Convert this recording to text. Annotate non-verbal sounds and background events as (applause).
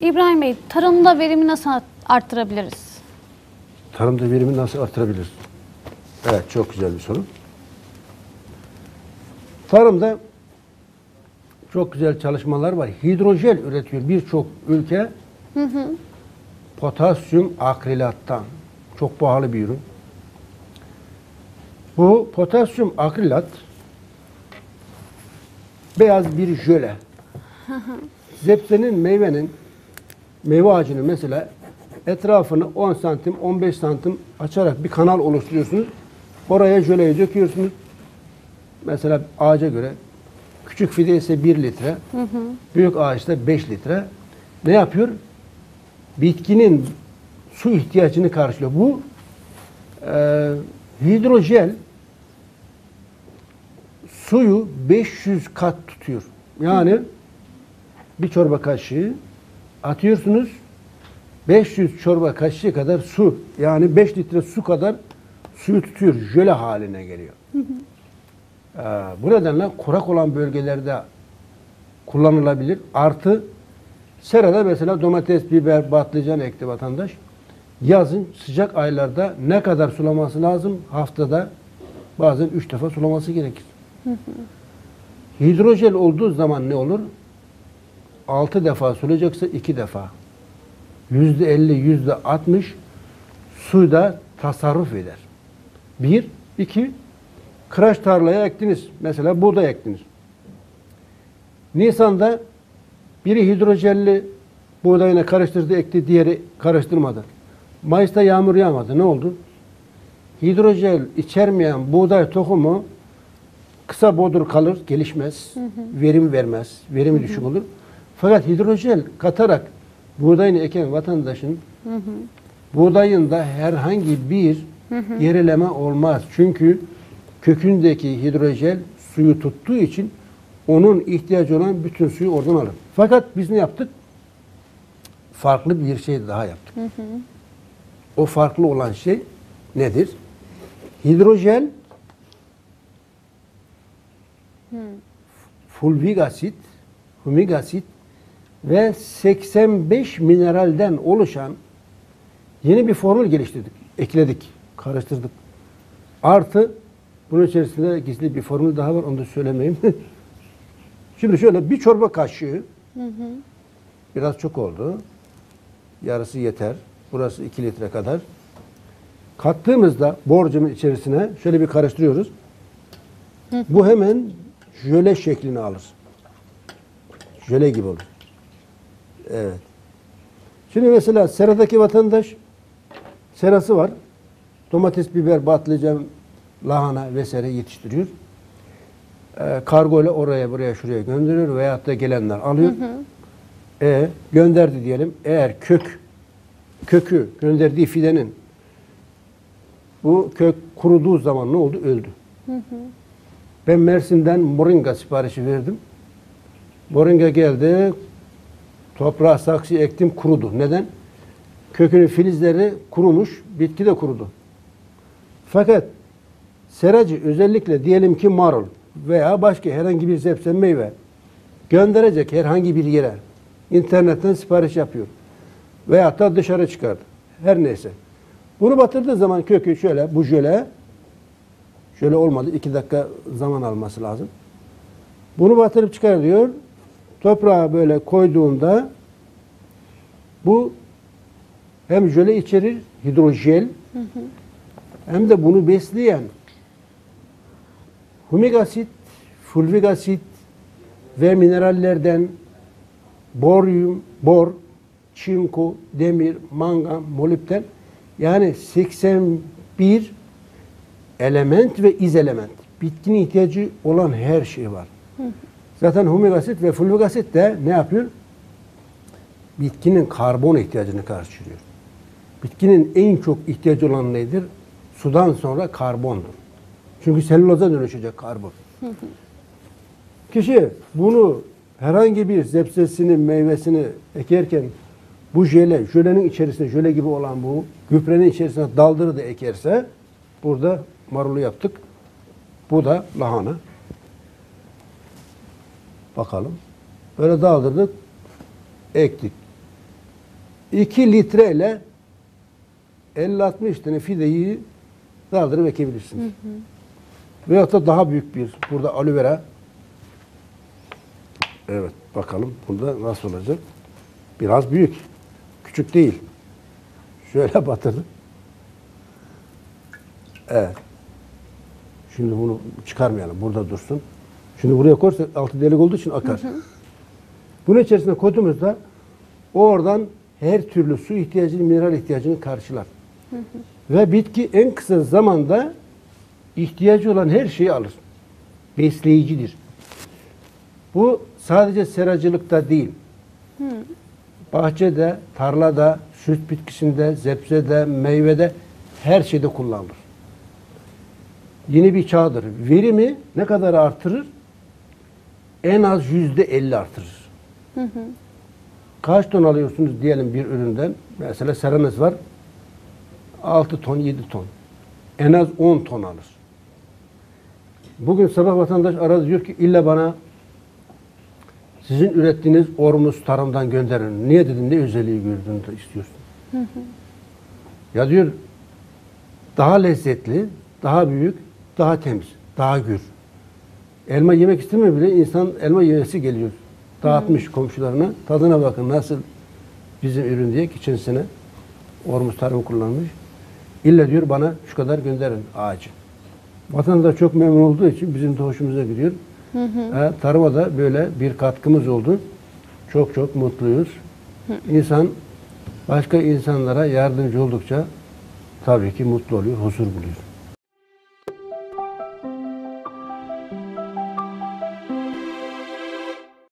İbrahim Bey, tarımda verimi nasıl arttırabiliriz? Tarımda verimi nasıl artırabiliriz? Evet, çok güzel bir soru. Tarımda çok güzel çalışmalar var. Hidrojel üretiyor birçok ülke. Potasyum akrilattan. Çok pahalı bir ürün. Bu potasyum akrilat beyaz bir jöle. (laughs) Zepsenin meyvenin meyve ağacının mesela etrafını 10 santim 15 santim açarak bir kanal oluşturuyorsunuz. Oraya jöleyi döküyorsunuz. Mesela ağaca göre küçük fide ise 1 litre, büyük ağaçta 5 litre. Ne yapıyor? Bitkinin su ihtiyacını karşılıyor. Bu e, hidrojel suyu 500 kat tutuyor. Yani bir çorba kaşığı atıyorsunuz. 500 çorba kaşığı kadar su yani 5 litre su kadar suyu tutuyor. Jöle haline geliyor. Ee, bu nedenle kurak olan bölgelerde kullanılabilir. Artı serada mesela domates, biber, patlıcan ekti vatandaş. Yazın sıcak aylarda ne kadar sulaması lazım? Haftada bazen 3 defa sulaması gerekir. Hidrojel olduğu zaman ne olur? 6 defa sulayacaksa 2 defa. Yüzde 50, yüzde 60 suyda tasarruf eder. Bir, iki, kıraç tarlaya ektiniz. Mesela buğday ektiniz. Nisan'da biri hidrojelli buğdayına karıştırdı, ekti, diğeri karıştırmadı. Mayıs'ta yağmur yağmadı. Ne oldu? Hidrojel içermeyen buğday tohumu kısa bodur kalır, gelişmez, verim vermez, verimi düşük olur. Fakat hidrojel katarak buğdayını eken vatandaşın buğdayında herhangi bir gerileme olmaz. Çünkü kökündeki hidrojel suyu tuttuğu için onun ihtiyacı olan bütün suyu oradan alır. Fakat biz ne yaptık? Farklı bir şey daha yaptık. O farklı olan şey nedir? Hidrojel fulvik asit, humik asit ve 85 mineralden oluşan yeni bir formül geliştirdik, ekledik, karıştırdık. Artı bunun içerisinde gizli bir formül daha var, onu da söylemeyeyim. (laughs) Şimdi şöyle bir çorba kaşığı, biraz çok oldu, yarısı yeter, burası 2 litre kadar. Kattığımızda borcumun içerisine şöyle bir karıştırıyoruz. Bu hemen jöle şeklini alır. Jöle gibi olur. Evet. Şimdi mesela seradaki vatandaş serası var. Domates, biber, patlıcan, lahana vesaire yetiştiriyor. Ee, kargo ile oraya buraya şuraya gönderiyor veyahut da gelenler alıyor. E gönderdi diyelim. Eğer kök kökü gönderdiği fidenin bu kök kuruduğu zaman ne oldu? Öldü. Ben Mersin'den moringa siparişi verdim. Moringa geldi. Toprağa saksı ektim kurudu. Neden? Kökünün filizleri kurumuş, bitki de kurudu. Fakat seracı özellikle diyelim ki marul veya başka herhangi bir sebze meyve gönderecek herhangi bir yere internetten sipariş yapıyor. Veya da dışarı çıkardı. Her neyse. Bunu batırdığı zaman kökü şöyle, bu jöle şöyle olmadı. iki dakika zaman alması lazım. Bunu batırıp çıkarıyor. Toprağa böyle koyduğunda bu hem jöle içerir, hidrojel hem de bunu besleyen humik asit, fulvik asit ve minerallerden boryum, bor, çinko, demir, mangan, molibden yani 81 element ve iz element. Bitkinin ihtiyacı olan her şey var. Zaten humik ve fulvik asit de ne yapıyor? Bitkinin karbon ihtiyacını karşılıyor. Bitkinin en çok ihtiyacı olan nedir? Sudan sonra karbondur. Çünkü selüloza dönüşecek karbon. Kişi bunu herhangi bir zepsesini, meyvesini ekerken bu jöle, jölenin içerisinde jöle gibi olan bu gübrenin içerisine daldırı da ekerse burada marulu yaptık. Bu da lahana. Bakalım. Böyle daldırdık. Ektik. 2 litreyle 50-60 tane fideyi daldırıp ekebilirsiniz. Veyahut da daha büyük bir burada aloe vera. Evet bakalım bunda nasıl olacak. Biraz büyük. Küçük değil. Şöyle batırdım. Evet. Şimdi bunu çıkarmayalım. Burada dursun. Şimdi buraya koyarsak altı delik olduğu için akar. Bunun içerisine koyduğumuzda oradan her türlü su ihtiyacını, mineral ihtiyacını karşılar. Ve bitki en kısa zamanda ihtiyacı olan her şeyi alır. Besleyicidir. Bu sadece seracılıkta değil. Bahçede, tarlada, süt bitkisinde, zepsede, meyvede her şeyde kullanılır. Yeni bir çağdır. Verimi ne kadar artırır? En az yüzde elli artırır. Kaç ton alıyorsunuz diyelim bir üründen? Mesela seramız var. 6 ton, 7 ton. En az 10 ton alır. Bugün sabah vatandaş aradı diyor ki illa bana sizin ürettiğiniz ormus tarımdan gönderin. Niye dedim ne özelliği gördün de istiyorsun? Ya diyor daha lezzetli, daha büyük, daha temiz, daha gür. Elma yemek istemiyor bile insan elma yemesi geliyor. Dağıtmış komşularına. Tadına bakın nasıl bizim ürün diye geçen sene ormus tarım kullanmış. İlla diyor bana şu kadar gönderin ağacı. Vatandaş çok memnun olduğu için bizim de hoşumuza gidiyor. E, tarıma da böyle bir katkımız oldu. Çok çok mutluyuz. İnsan başka insanlara yardımcı oldukça tabii ki mutlu oluyor, huzur buluyor.